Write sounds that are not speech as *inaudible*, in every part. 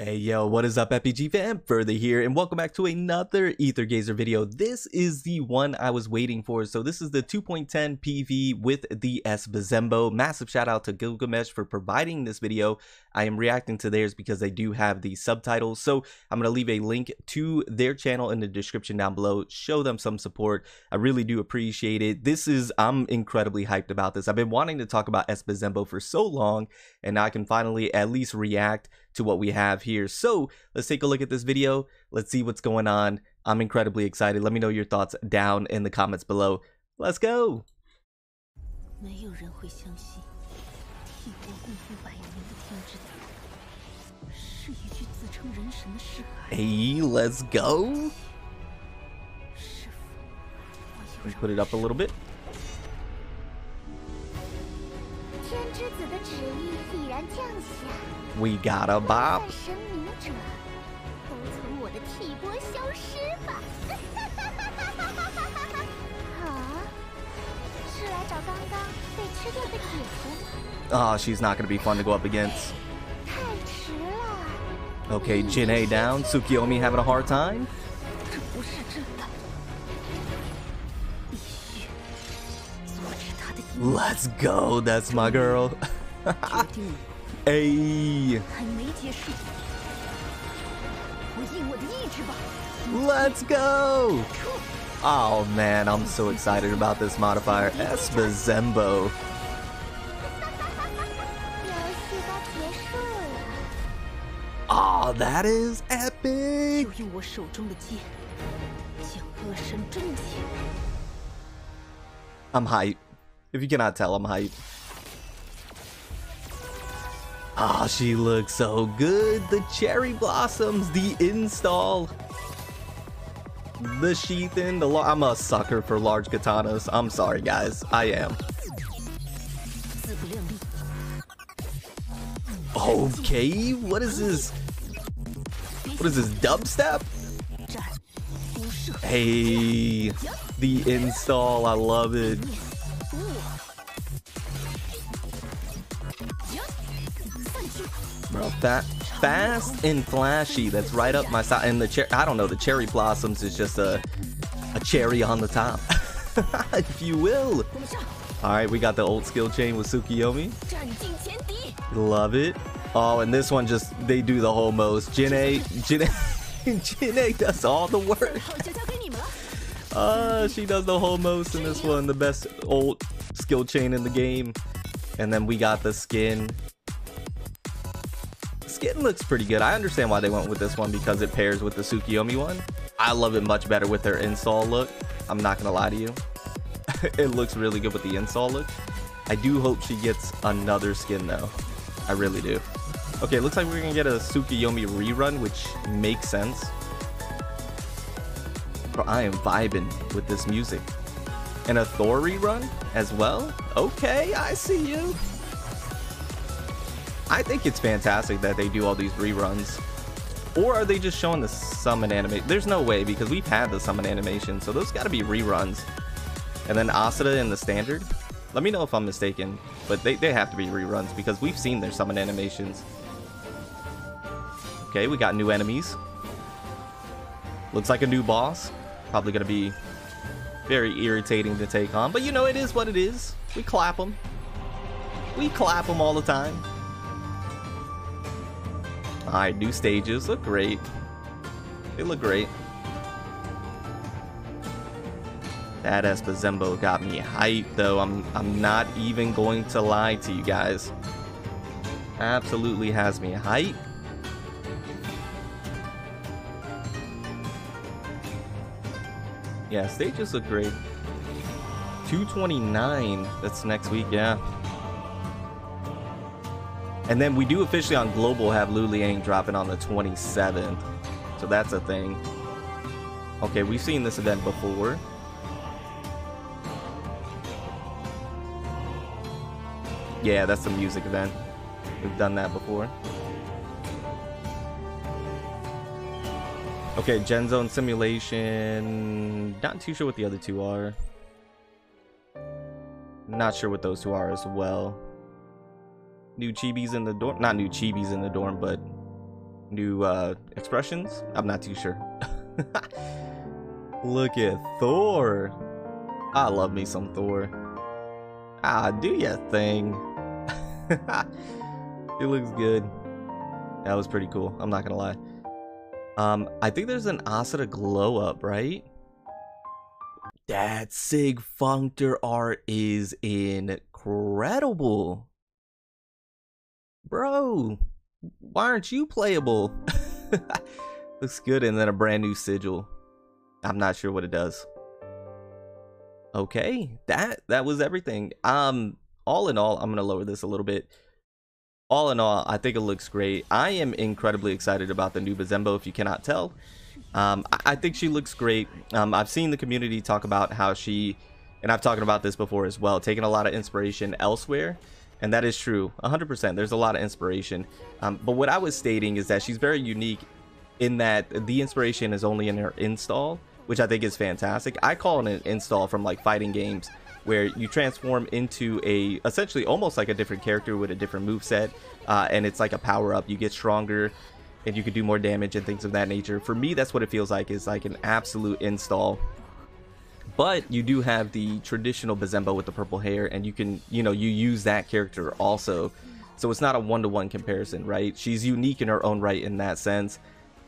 Hey yo, what is up FBG fam? Further here and welcome back to another Aether Gazer video. This is the one I was waiting for. So this is the 2.10 PV with the S Buzenbo. Massive shout out to Gilgamesh for providing this video. I am reacting to theirs because they do have the subtitles. So I'm going to leave a link to their channel in the description down below. Show them some support. I really do appreciate it. This is, I'm incredibly hyped about this. I've been wanting to talk about S Buzenbo for so long and now I can finally at least react to what we have here. So let's take a look at this video. Let's see what's going on. I'm incredibly excited. Let me know your thoughts down in the comments below. Let's go. Hey, let's go. Put it up a little bit. We got a bop. Oh, *laughs* ah, she's not going to be fun to go up against. Okay, Jin A down. Tsukiyomi having a hard time. Let's go, that's my girl. *laughs* Let's go. Oh man, I'm so excited about this modifier. S Buzenbo. Oh, that is epic. I'm hype. If you cannot tell, I'm hype. Ah, oh, she looks so good. The cherry blossoms, the install. The sheathen, the I'm a sucker for large katanas. I'm sorry, guys. I am. Okay, what is this? What is this, dubstep? Hey, the install, I love it. Bro, that fast and flashy. That's right up my side. And the cherry, I don't know, the cherry blossoms is just a, a cherry on the top, *laughs* if you will. All right, we got the old skill chain with Tsukiyomi. Love it. Oh, and this one just, they do the whole most. Jin-A, Jin-A, *laughs* Jin-A does all the work. *laughs* Uh, she does the whole most in this one. The best old skill chain in the game. And then we got the skin skin looks pretty good. I understand why they went with this one because it pairs with the Tsukiyomi one. I love it much better with their install look. I'm not gonna lie to you. *laughs* it looks really good with the install look. I do hope she gets another skin though. I really do. Okay, looks like we're gonna get a Tsukiyomi rerun, which makes sense. Bro, I am vibing with this music. And a Thor rerun as well? Okay, I see you. I think it's fantastic that they do all these reruns. Or are they just showing the summon animation? There's no way because we've had the summon animation, so those gotta be reruns. And then Asada in the standard? Let me know if I'm mistaken, but they, they have to be reruns because we've seen their summon animations. Okay, we got new enemies. Looks like a new boss. Probably gonna be very irritating to take on, but you know, it is what it is. We clap them. We clap them all the time. Alright, new stages. Look great. They look great. That S Buzenbo got me hyped though. I'm I'm not even going to lie to you guys. Absolutely has me hyped. Yeah, stages look great. 229. That's next week, yeah. And then we do officially on Global have Lu Liang dropping on the 27th. So that's a thing. Okay, we've seen this event before. Yeah, that's a music event. We've done that before. Okay, Gen Zone Simulation. Not too sure what the other two are. Not sure what those two are as well new chibis in the dorm. Not new chibis in the dorm, but new uh, expressions. I'm not too sure. *laughs* Look at Thor. I love me some Thor. Ah, do your thing. *laughs* it looks good. That was pretty cool. I'm not gonna lie. Um, I think there's an Asuna glow up, right? That Sig Functor art is incredible. Bro, why aren't you playable? *laughs* Looks good, and then a brand new sigil. I'm not sure what it does. Okay, that that was everything. Um, all in all, I'm gonna lower this a little bit. All in all, I think it looks great. I am incredibly excited about the new Buzenbo, if you cannot tell. Um, I, I, think she looks great. Um, I've seen the community talk about how she, and I've talked about this before as well, taking a lot of inspiration elsewhere. And that is true, 100%. There's a lot of inspiration. Um, but what I was stating is that she's very unique in that the inspiration is only in her install which I think is fantastic. I call it an install from like fighting games where you transform into a essentially almost like a different character with a different move set uh, and it's like a power up you get stronger and you can do more damage and things of that nature for me that's what it feels like is like an absolute install but you do have the traditional Buzenbo with the purple hair and you can you know you use that character also so it's not a one-to-one -one comparison right she's unique in her own right in that sense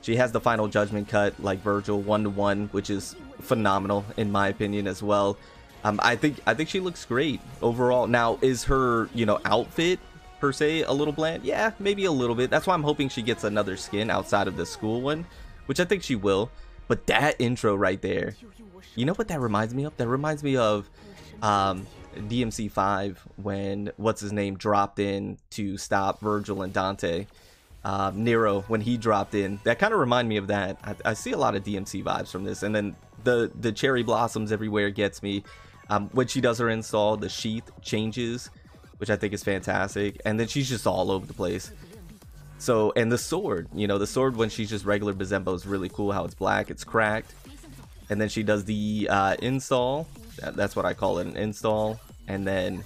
she has the final judgment cut like Virgil, one to one, which is phenomenal in my opinion as well. Um, I think I think she looks great overall. Now, is her you know outfit per se a little bland? Yeah, maybe a little bit. That's why I'm hoping she gets another skin outside of the school one, which I think she will. But that intro right there, you know what that reminds me of? That reminds me of um, DMC5 when what's his name dropped in to stop Virgil and Dante uh, Nero when he dropped in. That kind of remind me of that. I, I, see a lot of DMC vibes from this, and then the the cherry blossoms everywhere gets me. Um, when she does her install, the sheath changes, which I think is fantastic, and then she's just all over the place. So, and the sword, you know, the sword when she's just regular Buzenbo is really cool. How it's black, it's cracked, and then she does the uh, install. That's what I call it, an install, and then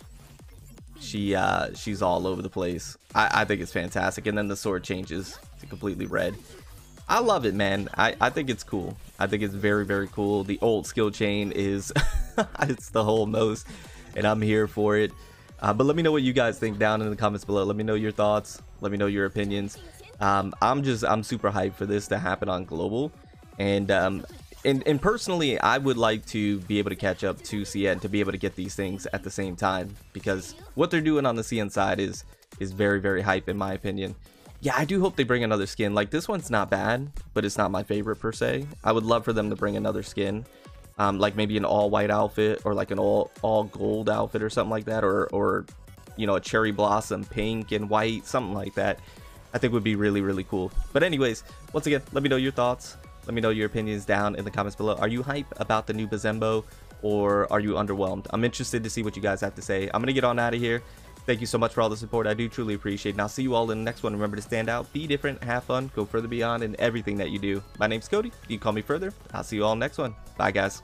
she uh, she's all over the place. I, I think it's fantastic. And then the sword changes to completely red. I love it, man. I, I think it's cool. I think it's very, very cool. The old skill chain is *laughs* it's the whole most, and I'm here for it. Uh, but let me know what you guys think down in the comments below. Let me know your thoughts. Let me know your opinions. Um, I'm just I'm super hyped for this to happen on global, and um, and, and personally, I would like to be able to catch up to CN to be able to get these things at the same time because what they're doing on the CN side is is very very hype in my opinion. Yeah, I do hope they bring another skin. Like this one's not bad, but it's not my favorite per se. I would love for them to bring another skin. Um, like maybe an all white outfit or like an all all gold outfit or something like that or or you know a cherry blossom pink and white something like that I think would be really really cool but anyways once again let me know your thoughts let me know your opinions down in the comments below. Are you hype about the new Buzenbo or are you underwhelmed? I'm interested to see what you guys have to say. I'm going to get on out of here. Thank you so much for all the support. I do truly appreciate it. And I'll see you all in the next one. Remember to stand out, be different, have fun, go further beyond in everything that you do. My name's Cody. You can call me further. I'll see you all next one. Bye, guys.